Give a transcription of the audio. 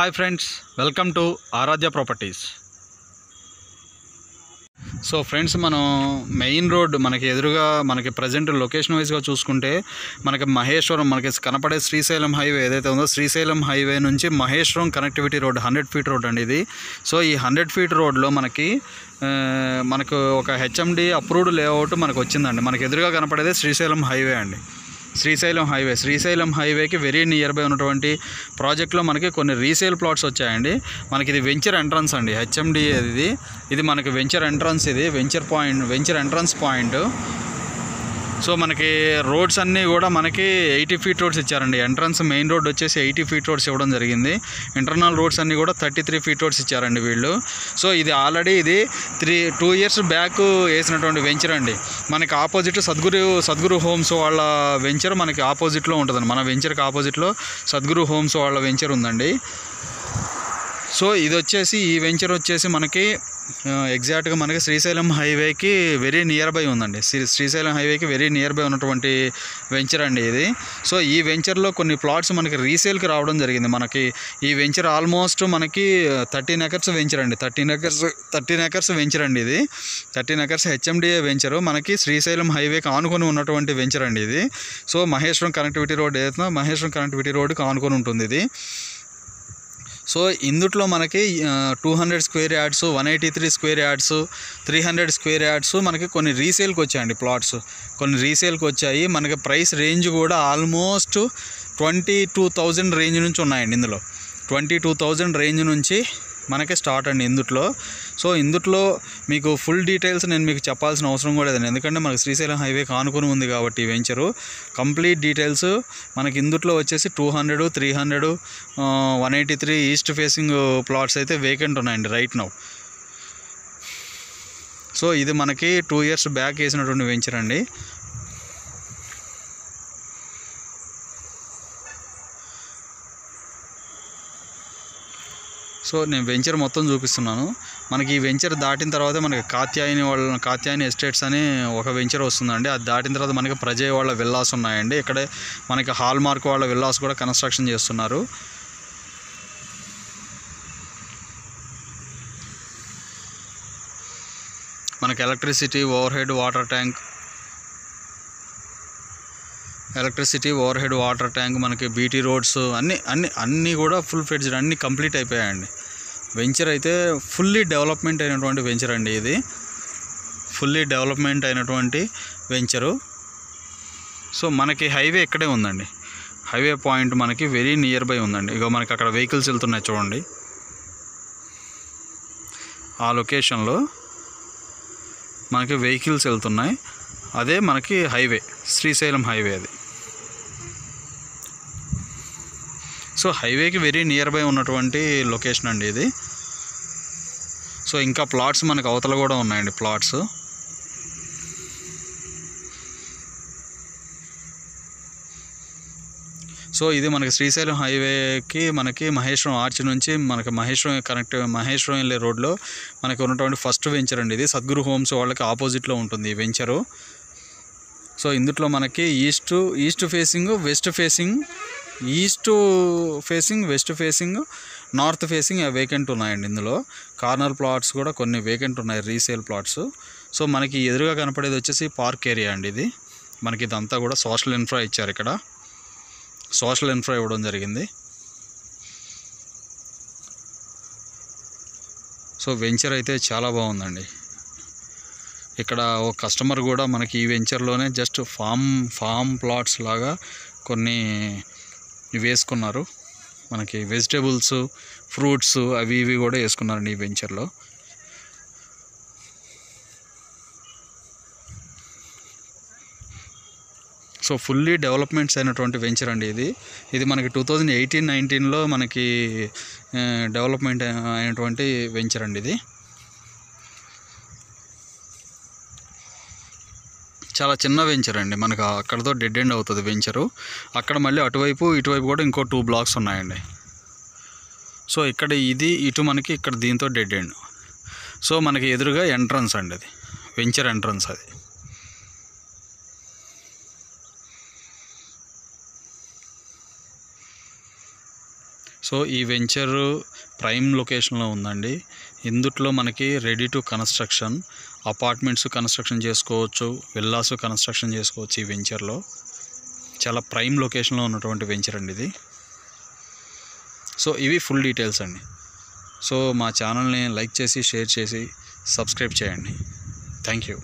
Hi friends welcome to Aradhya properties. So friends మనం main road మనకి ఎదురుగా మనకి ప్రజెంట్ లొకేషన్ వైజ్గా చూసుకుంటే మనకి మహేశ్వరం మనకి కనపడే శ్రీశైలం హైవే ఏదైతే ఉందో శ్రీశైలం హైవే నుంచి Maheshwaram connectivity road hundred feet road అండి ఇది. సో ఈ హండ్రెడ్ ఫీట్ రోడ్లో మనకి మనకు ఒక హెచ్ఎండి అప్రూవ్డ్ లేఅవుట్ మనకు వచ్చిందండి. మనకి ఎదురుగా కనపడేది శ్రీశైలం హైవే అండి. శ్రీశైలం హైవే. శ్రీశైలం హైవేకి వెరీ నియర్ బై ఉన్నటువంటి ప్రాజెక్ట్లో మనకి కొన్ని రీసేల్ ప్లాట్స్ వచ్చాయండి. మనకి ఇది వెంచర్ ఎంట్రన్స్ అండి. హెచ్ఎండి ఇది ఇది మనకి వెంచర్ ఎంట్రన్స్ ఇది. Venture point venture entrance point. So మనకి రోడ్స్ అన్నీ కూడా మనకి ఎయిటీ ఫీట్ రోడ్స్ ఇచ్చారండి. ఎంట్రన్స్ మెయిన్ రోడ్ వచ్చేసి ఎయిటీ ఫీట్ రోడ్స్ ఇవ్వడం జరిగింది. ఇంటర్నల్ రోడ్స్ అన్నీ కూడా థర్టీ త్రీ ఫీట్ రోడ్స్ ఇచ్చారండి వీళ్ళు. సో ఇది ఆల్రెడీ ఇది త్రీ టూ ఇయర్స్ బ్యాక్ వేసినటువంటి వెంచర్ అండి. మనకి ఆపోజిట్ సద్గురు సద్గురు హోమ్స్ వాళ్ళ వెంచర్ మనకి ఆపోజిట్లో ఉంటుందండి. మన వెంచర్కి ఆపోజిట్లో సద్గురు హోమ్స్ వాళ్ళ వెంచర్ ఉందండి. సో ఇది వచ్చేసి ఈ వెంచర్ వచ్చేసి మనకి ఎగ్జాక్ట్గా మనకి శ్రీశైలం హైవేకి వెరీ నియర్ బై ఉందండి. శ్రీ శ్రీశైలం హైవేకి వెరీ నియర్ బై ఉన్నటువంటి వెంచర్ అండి ఇది. సో ఈ వెంచర్లో కొన్ని ప్లాట్స్ మనకి రీసేల్కి రావడం జరిగింది. మనకి ఈ వెంచర్ ఆల్మోస్ట్ మనకి థర్టీన్ ఎకర్స్ వెంచర్ అండి. Thirteen acres thirteen acres venture అండి ఇది. Thirteen acres HMDA venture. మనకి శ్రీశైలం హైవేకి ఆనుకొని ఉన్నటువంటి వెంచర్ అండి ఇది. సో మహేశ్వరం కనెక్టివిటీ రోడ్ ఏదైతే మహేశ్వరం కనెక్టివిటీ రోడ్కి ఆనుకొని ఉంటుంది ఇది. సో ఇందుట్లో మనకి two hundred square yards one eighty three square yards three hundred square yards మనకి కొన్ని రీసేల్కి వచ్చాయండి ప్లాట్స్ కొన్ని రీసేల్కి వచ్చాయి. మనకి ప్రైస్ రేంజ్ కూడా almost twenty two thousand range నుంచి ఉన్నాయండి ఇందులో. ట్వంటీ టూ థౌజండ్ రేంజ్ నుంచి మనకే స్టార్ట్ అండి ఇందుట్లో. సో ఇందుట్లో మీకు ఫుల్ డీటెయిల్స్ నేను మీకు చెప్పాల్సిన అవసరం కూడా లేదండి. ఎందుకంటే మనకి శ్రీశైలం హైవే కానుకొని ఉంది కాబట్టి వెంచరు. కంప్లీట్ డీటెయిల్స్ మనకి ఇందుట్లో వచ్చేసి two hundred three hundred one eighty three east facing plots అయితే వేకెంట్ ఉన్నాయండి రైట్ నౌ సో ఇది మనకి టూ ఇయర్స్ బ్యాక్ వేసినటువంటి వెంచర్ అండి సో నేను వెంచర్ మొత్తం చూపిస్తున్నాను. మనకి ఈ వెంచర్ దాటిన తర్వాతే మనకి కాత్యాయని వాళ్ళ కాత్యాయని ఎస్టేట్స్ అని ఒక వెంచర్ వస్తుందండి. అది దాటిన తర్వాత మనకి ప్రజయ వాళ్ళ విల్లాస్ ఉన్నాయండి. ఇక్కడే మనకి హాల్ మార్క్ వాళ్ళ విల్లాస్ కూడా కన్స్ట్రక్షన్ చేస్తున్నారు. మనకి electricity overhead water tank. Electricity overhead water tank మనకి బీటీ రోడ్స్ అన్నీ అన్ని అన్నీ కూడా ఫుల్ ఫెడ్జ్డ్ అన్నీ కంప్లీట్ అయిపోయాయండి. వెంచర్ అయితే ఫుల్లీ డెవలప్మెంట్ అయినటువంటి వెంచర్ అండి ఇది. ఫుల్లీ డెవలప్మెంట్ అయినటువంటి వెంచరు. సో మనకి హైవే ఇక్కడే ఉందండి. హైవే పాయింట్ మనకి వెరీ నియర్ బై ఉందండి. ఇగో మనకి అక్కడ వెహికల్స్ వెళ్తున్నాయి చూడండి. ఆ లొకేషన్లో మనకి వెహికల్స్ వెళ్తున్నాయి. అదే మనకి హైవే శ్రీశైలం హైవే అది. సో హైవేకి వెరీ నియర్ బై ఉన్నటువంటి లొకేషన్ అండి ఇది. సో ఇంకా ప్లాట్స్ మనకు అవతల కూడా ఉన్నాయండి ప్లాట్స్. సో ఇది మనకి శ్రీశైలం హైవేకి మనకి మహేశ్వరం ఆర్చ్ నుంచి మనకి మహేశ్వరం కనెక్ట్ మహేశ్వరం వెళ్ళే రోడ్లో మనకి ఉన్నటువంటి ఫస్ట్ వెంచర్ అండి ఇది. సద్గురు హోమ్స్ వాళ్ళకి ఆపోజిట్లో ఉంటుంది ఈ వెంచరు. సో ఇందులో మనకి east east facing west facing east facing west facing north facing vacant ఉన్నాయండి ఇందులో. కార్నర్ ప్లాట్స్ కూడా కొన్ని వేకెంట్ ఉన్నాయి రీసేల్ ప్లాట్స్ సో మనకి ఎదురుగా కనపడేది వచ్చేసి పార్క్ ఏరియా అండి ఇది. మనకి ఇదంతా కూడా సోషల్ ఇన్ఫ్రా ఇచ్చారు ఇక్కడ. సోషల్ ఇన్ఫ్రా ఇవ్వడం జరిగింది. సో వెంచర్ అయితే చాలా బాగుందండి. ఇక్కడ ఒక కస్టమర్ కూడా మనకి ఈ వెంచర్లోనే జస్ట్ ఫామ్ ఫామ్ ప్లాట్స్ లాగా కొన్ని వేసుకున్నారు. మనకి వెజిటేబుల్స్ ఫ్రూట్స్ అవి ఇవి కూడా వేసుకున్నారండి ఈ వెంచర్లో. సో ఫుల్లీ డెవలప్మెంట్స్ అయినటువంటి వెంచర్ అండి ఇది. ఇది మనకి టూ థౌజండ్ ఎయిటీన్ నైన్టీన్లో మనకి డెవలప్మెంట్ అయినటువంటి వెంచర్ అండి ఇది. చాలా చిన్న వెంచర్ అండి. మనకు అక్కడతో డెడ్ ఎండ్ అవుతుంది వెంచరు అక్కడ మళ్ళీ అటువైపు ఇటువైపు కూడా ఇంకో టూ బ్లాక్స్ ఉన్నాయండి. సో ఇక్కడ ఇది ఇటు మనకి ఇక్కడ దీంతో డెడ్ ఎండ్ సో మనకి ఎదురుగా ఎంట్రన్స్ అండి అది. వెంచర్ ఎంట్రన్స్ అది. సో ఈ వెంచర్ ప్రైమ్ లొకేషన్లో ఉందండి. ఇందుట్లో మనకి ready to construction apartments construction చేసుకోవచ్చు విల్లాస్ కన్స్ట్రక్షన్ చేసుకోవచ్చు ఈ వెంచర్లో. చాలా ప్రైమ్ లొకేషన్లో ఉన్నటువంటి వెంచర్ అండి ఇది. సో ఇవి ఫుల్ డీటెయిల్స్ అండి. సో మా ఛానల్ని లైక్ చేసి షేర్ చేసి సబ్స్క్రైబ్ చేయండి. Thank you.